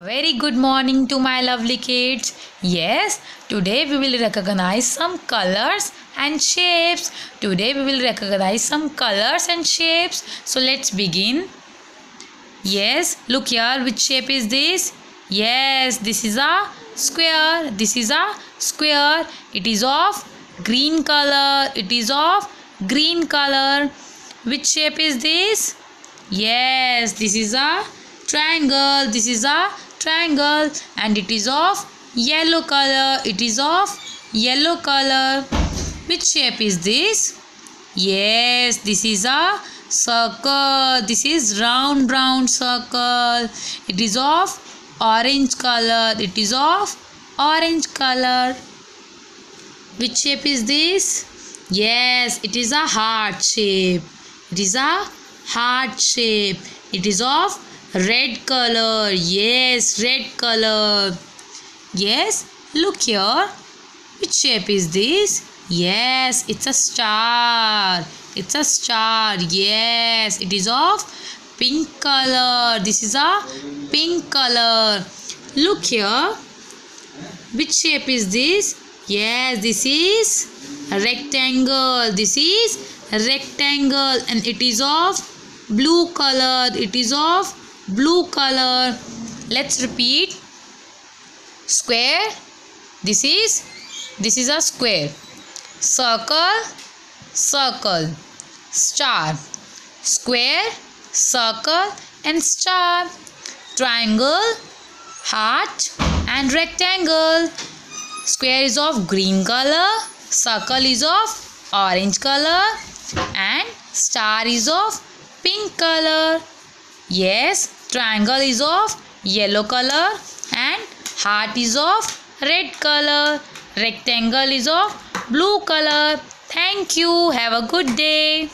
Very good morning to my lovely kids. Yes, today we will recognize some colors and shapes. Today we will recognize some colors and shapes. So let's begin. Yes, look here. Which shape is this? Yes, this is a square. This is a square. It is of green color. It is of green color. Which shape is this? Yes, this is a triangle. This is a triangle and it is of yellow color. It is of yellow color. Which shape is this? Yes, this is a circle. This is round round circle. It is of orange color. It is of orange color. Which shape is this? Yes, it is a heart shape. It is a heart shape. It is of red color. Yes, red color. Yes, look here. Which shape is this? Yes, it's a star. It's a star. Yes, it is of pink color. This is a pink color. Look here. Which shape is this? Yes, this is rectangle. This is rectangle and it is of blue color. It is of blue color. Let's repeat. Square. This is this is a square. Circle. Circle. Star. Square. Circle and star. Triangle. Heart and rectangle. Square is of green color. Circle is of orange color. And star is of pink color. Yes, triangle is of yellow color and heart is of red color. Rectangle is of blue color. Thank you. Have a good day.